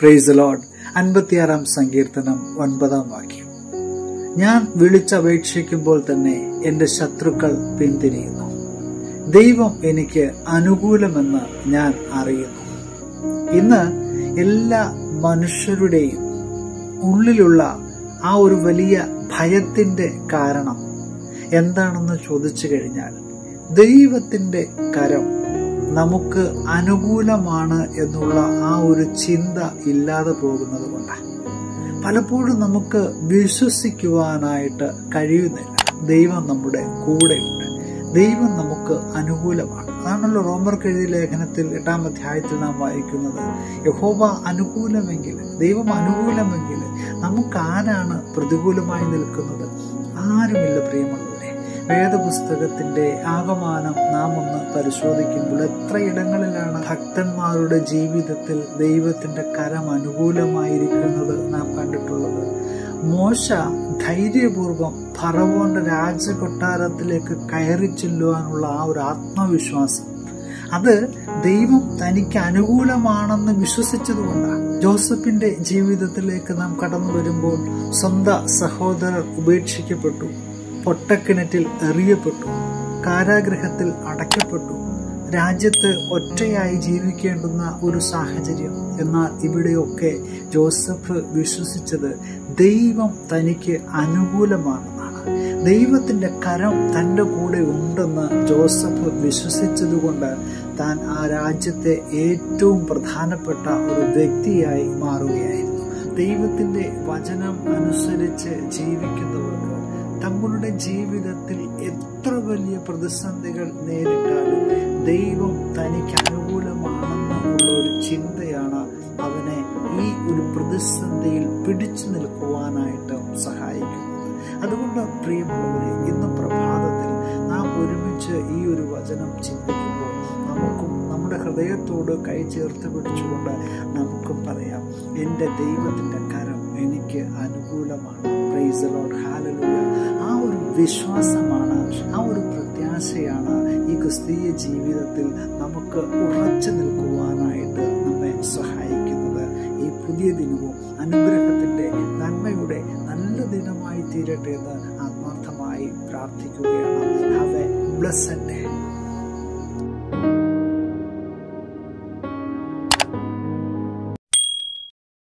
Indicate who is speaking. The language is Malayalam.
Speaker 1: പ്രൈസ് ലോഡ് അൻപത്തിയാറാം സങ്കീർത്തനം ഒൻപതാം വാക്യം. ഞാൻ വിളിച്ചപേക്ഷിക്കുമ്പോൾ തന്നെ എന്റെ ശത്രുക്കൾ പിന്തിരിയുന്നു. ദൈവം എനിക്ക് അനുകൂലമെന്ന് ഞാൻ അറിയുന്നു. ഇന്ന് എല്ലാ മനുഷ്യരുടെയും ഉള്ളിലുള്ള ആ ഒരു വലിയ ഭയത്തിന്റെ കാരണം എന്താണെന്ന് ചോദിച്ചു കഴിഞ്ഞാൽ ദൈവത്തിന്റെ കരം നമുക്ക് അനുകൂലമാണ് എന്നുള്ള ആ ഒരു ചിന്ത ഇല്ലാതെ പോകുന്നത് കൊണ്ട്. പലപ്പോഴും നമുക്ക് വിശ്വസിക്കുവാനായിട്ട് കഴിയുന്നില്ല. ദൈവം നമ്മുടെ കൂടെയുണ്ട്. ദൈവം നമുക്ക് അനുകൂലമാണ്. അതാണല്ലോ റോമർ എഴുതിയ ലേഖനത്തിൽ എട്ടാം അധ്യായത്തിൽ നാം വായിക്കുന്നത്. യഹോവ അനുകൂലമെങ്കിൽ ദൈവം അനുകൂലമെങ്കിൽ നമുക്ക് ആരാണ് പ്രതികൂലമായി നിൽക്കുന്നത്? ആരുമില്ല പ്രിയമുള്ളവരെ വേദപുസ്തകത്തിന്റെ ആകമാനം നാം ഒന്ന് പരിശോധിക്കുമ്പോൾ എത്രയിടങ്ങളിലാണ് ഭക്തന്മാരുടെ ജീവിതത്തിൽ ദൈവത്തിന്റെ കരം അനുകൂലമായിരിക്കുന്നത് നാം കണ്ടിട്ടുള്ളത്? മോശ ധൈര്യപൂർവം ഫറവോന്റെ രാജകൊട്ടാരത്തിലേക്ക് കയറി ചെല്ലുവാനുള്ള ആ ഒരു ആത്മവിശ്വാസം. അത് ദൈവം തനിക്ക് അനുകൂലമാണെന്ന് വിശ്വസിച്ചതുകൊണ്ടാണ് ജോസഫിന്റെ ജീവിതത്തിലേക്ക് നാം കടന്നു വരുമ്പോൾ സ്വന്തം സഹോദരർ ഉപേക്ഷിക്കപ്പെട്ടു. പൊട്ടക്കിണറ്റിൽ എറിയപ്പെട്ടു കാരാഗ്രഹത്തിൽ അടയ്ക്കപ്പെട്ടു രാജ്യത്ത് ഒറ്റയായി ജീവിക്കേണ്ടുന്ന ഒരു സാഹചര്യം. എന്നാൽ ഇവിടെയൊക്കെ ജോസഫ് വിശ്വസിച്ചത് ദൈവം തനിക്ക് അനുകൂലമാണെന്നാണ്. ദൈവത്തിന്റെ കരം തന്റെ കൂടെ ഉണ്ടെന്ന് ജോസഫ് വിശ്വസിച്ചതുകൊണ്ട് താൻ ആ രാജ്യത്തെ ഏറ്റവും പ്രധാനപ്പെട്ട ഒരു വ്യക്തിയായി മാറുകയായിരുന്നു. ദൈവത്തിന്റെ വചനം അനുസരിച്ച് ജീവിക്കുന്നവർക്ക് തങ്ങളുടെ ജീവിതത്തിൽ എത്ര വലിയ പ്രതിസന്ധികൾ നേരിട്ടാലും ദൈവം തനിക്ക് അനുകൂലമാണെന്നുള്ള ഒരു ചിന്തയാണ് അവനെ ഈ ഒരു പ്രതിസന്ധിയിൽ പിടിച്ചു നിൽക്കുവാനായിട്ട് സഹായിക്കുന്നത്. അതുകൊണ്ട് പ്രിയമുള്ളവരെ ഇന്ന് പ്രഭാതത്തിൽ നാം ഒരുമിച്ച് ഈ ഒരു വചനം ചിന്തിക്കുമ്പോൾ നമുക്കും നമ്മുടെ ഹൃദയത്തോട് കൈ ചേർത്ത് പിടിച്ചുകൊണ്ട് നമുക്കും പറയാം എന്റെ ദൈവത്തിന്റെ കരം എനിക്ക് അനുകൂലമാണ്. പ്രൈസ് ലോഡ് ഹാലലൂയ ആ ഒരു വിശ്വാസമാണ് ആ ഒരു പ്രത്യാശയാണ് ഈ ക്രിസ്തീയ ജീവിതത്തിൽ നമുക്ക് ഉറച്ചു നിൽക്കുവാനായിട്ട് നമ്മെ സഹായിക്കുന്നത്. ഈ പുതിയ ദിനവും അനുഗ്രഹത്തിന്റെ നന്മയുടെ നല്ല ദിനമായി തീരട്ടെ എന്ന് ആത്മാർത്ഥമായി പ്രാർത്ഥിക്കുകയാണ്. Have A blessed day